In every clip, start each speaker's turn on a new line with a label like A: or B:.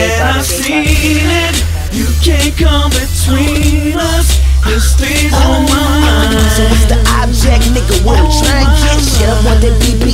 A: that I've seen it, you can't come between us. It stays on my oh, mind.
B: So what's the object, nigga? What I'm trying to get shit. I want that BBC.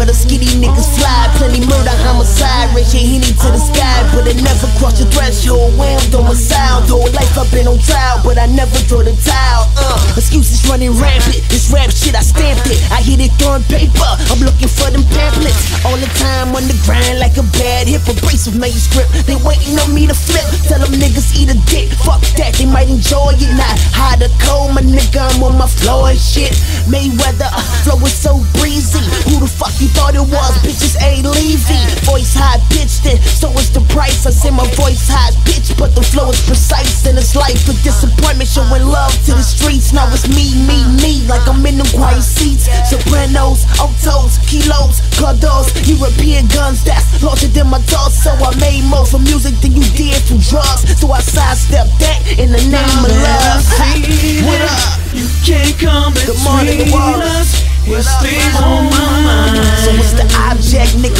B: Where the skinny niggas fly. Plenty murder, homicide, raise your henny to the sky. But it never crossed the threshold. Whammed on my sound. Whole life I've been on trial, but I never throw the towel. Uh, excuses running rampant. This rap shit, I stamped it. I hit it throwing paper. I'm looking for them pamphlets. All the time on the grind like a bad hip. Abrasive manuscript. They waiting on me to flip. Tell them niggas eat a dick. Fuck that, they might enjoy it. Not hot or cold, my nigga. I'm on my floor and shit. Mayweather, uh, flow is so breezy. Who the fuck you thought it was? Bitches ain't Levy. Voice high pitched it, so is the price. I say my voice high pitched, but the flow is precise. And it's life with disappointment, showing love to the streets. Now it's me, me, me, like I'm in them quiet seats. Sopranos, altos, kilos, cardos, European guns that's larger than my thoughts. So I made more for music than you did for drugs. So I sidestepped that in the name of love. What up?
A: You can't come between us. Stays on my mind.
B: So what's the object, nigga?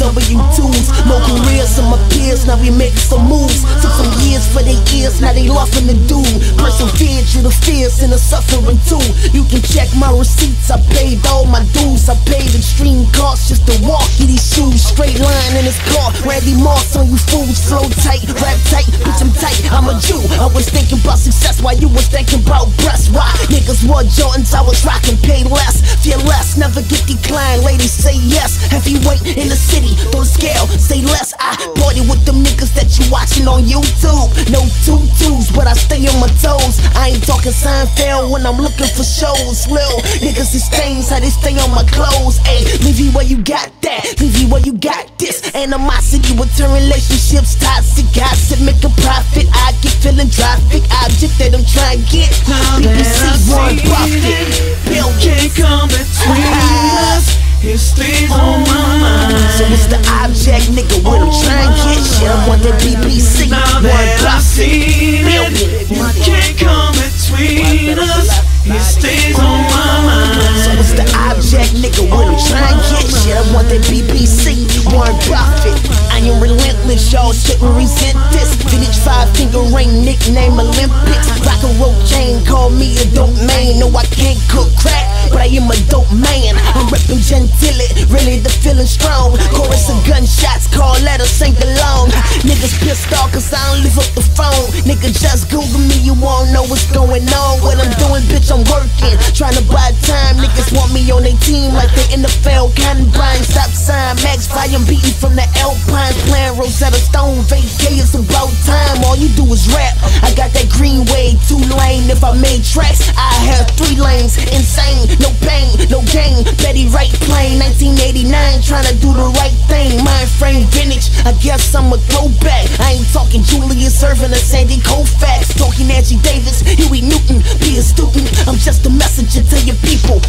B: W2s. More careers than my peers. Now we making some moves. Took some years for their ears. Now they lost in the do. Persevered through the fears and the suffering too. You can check my receipts. I paid all my dues. I paid extreme costs just to walk in these shoes. Straight line in this car. Randy Moss on you fools. Flow tight, rap tight, bitch I'm tight. I'm a Jew. I was thinking about success while you was thinking about breasts. Why niggas wore Jordans? I was rocking, pay less, fear less, never get declined. Ladies say yes. Heavyweight in the city, scale, say less. I party with them niggas that you watching on YouTube. No tutus, but I stay on my toes. I ain't talking Seinfeld when I'm looking for shows. Lil niggas is stains, how they stay on my clothes. Ayy, leave you where you got that, leave you where you got this. Animosity with turn relationships toxic. Gossip, make a profit. I get feeling traffic, object that I'm trying to get.
A: Now
B: BBC
A: Warren
B: Buffett.
A: can't come between us. It stays on my mind.
B: So what's the nigga? What I'm trying to get shit. I want that BBC.
A: Now
B: One
A: that I've
B: profit.
A: seen it, you can't come between us. It stays on my mind.
B: So what's the object, nigga? What I'm trying to get shit. I want that BBC. Warren Buffett. I am relentless, y'all shouldn't resent this. Vintage five finger ring, nickname Olympics. Rock a rope chain, call me a dope man. No, I can't cook crack, but I am a dope man. I'm reppin' Gentile, really the feeling strong. Chorus of gunshots, call letters, sing along. Niggas pissed off cause I don't live up the phone. Nigga, just Google me, you won't know what's going on. What I'm doing, bitch, I'm working. Trying to buy Volume beating from the Alpines. Playing Rosetta Stone, vacay, it's about time. All you do is rap. I got that green wave, two lane. If I made tracks, I have three lanes. Insane, no pain, no gain. Betty Wright plane, 1989, trying to do the right thing. Mind frame vintage, I guess I'm a throwback. I ain't talking Julius Erving or Sandy Koufax. Talking Angie Davis, Huey Newton, be a. I'm just a messenger to your people.